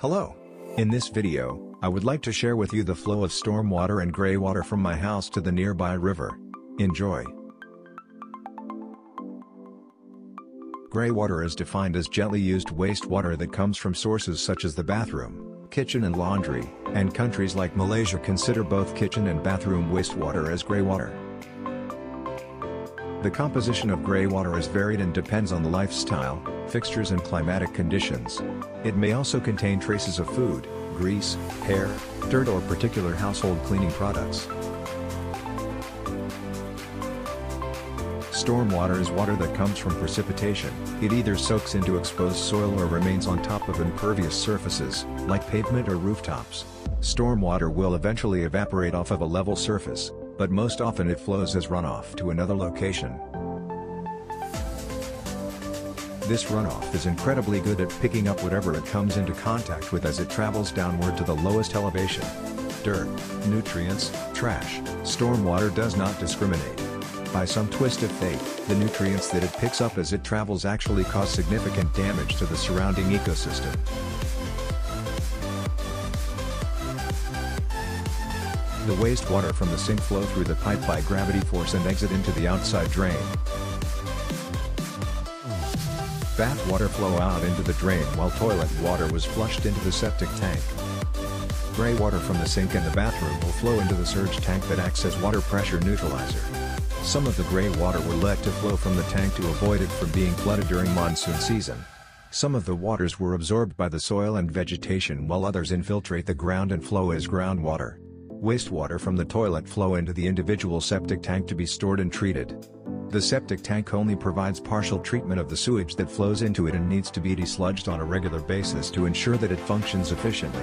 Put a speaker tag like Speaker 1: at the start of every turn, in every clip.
Speaker 1: Hello. In this video, I would like to share with you the flow of storm water and gray water from my house to the nearby river. Enjoy. Gray water is defined as gently used wastewater that comes from sources such as the bathroom, kitchen and laundry, and countries like Malaysia consider both kitchen and bathroom wastewater as gray water. The composition of gray water is varied and depends on the lifestyle, fixtures and climatic conditions. It may also contain traces of food, grease, hair, dirt or particular household cleaning products. Stormwater is water that comes from precipitation, it either soaks into exposed soil or remains on top of impervious surfaces, like pavement or rooftops. Stormwater will eventually evaporate off of a level surface, but most often it flows as runoff to another location. This runoff is incredibly good at picking up whatever it comes into contact with as it travels downward to the lowest elevation. Dirt, nutrients, trash, stormwater does not discriminate. By some twist of fate, the nutrients that it picks up as it travels actually cause significant damage to the surrounding ecosystem. The wastewater from the sink flow through the pipe by gravity force and exit into the outside drain. Bath water flow out into the drain while toilet water was flushed into the septic tank. Gray water from the sink and the bathroom will flow into the surge tank that acts as water pressure neutralizer. Some of the gray water were let to flow from the tank to avoid it from being flooded during monsoon season. Some of the waters were absorbed by the soil and vegetation while others infiltrate the ground and flow as groundwater. Wastewater from the toilet flow into the individual septic tank to be stored and treated. The septic tank only provides partial treatment of the sewage that flows into it and needs to be desludged on a regular basis to ensure that it functions efficiently.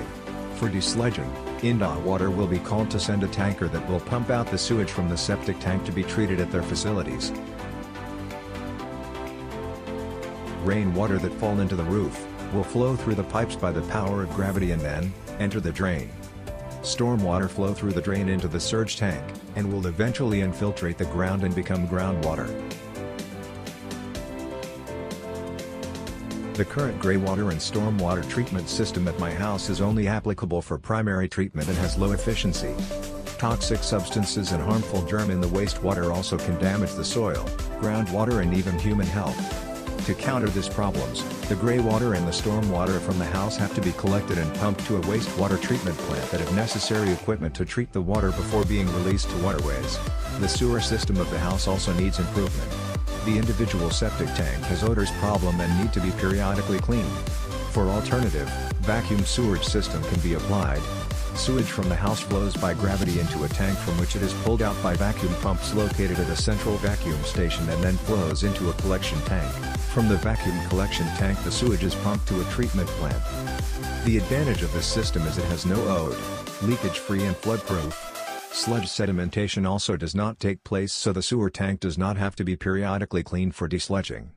Speaker 1: For desludging, Indah Water will be called to send a tanker that will pump out the sewage from the septic tank to be treated at their facilities. Rainwater that fall into the roof, will flow through the pipes by the power of gravity and then, enter the drain. Stormwater flow through the drain into the surge tank, and will eventually infiltrate the ground and become groundwater. The current gray water and stormwater treatment system at my house is only applicable for primary treatment and has low efficiency. Toxic substances and harmful germ in the wastewater also can damage the soil, groundwater and even human health. To counter these problems, the gray water and the storm water from the house have to be collected and pumped to a wastewater treatment plant that have necessary equipment to treat the water before being released to waterways. The sewer system of the house also needs improvement. The individual septic tank has odors problem and need to be periodically cleaned. For alternative, vacuum sewage system can be applied, Sewage from the house flows by gravity into a tank from which it is pulled out by vacuum pumps located at a central vacuum station and then flows into a collection tank. From the vacuum collection tank the sewage is pumped to a treatment plant. The advantage of this system is it has no odor, leakage-free and flood-proof. Sludge sedimentation also does not take place so the sewer tank does not have to be periodically cleaned for desludging.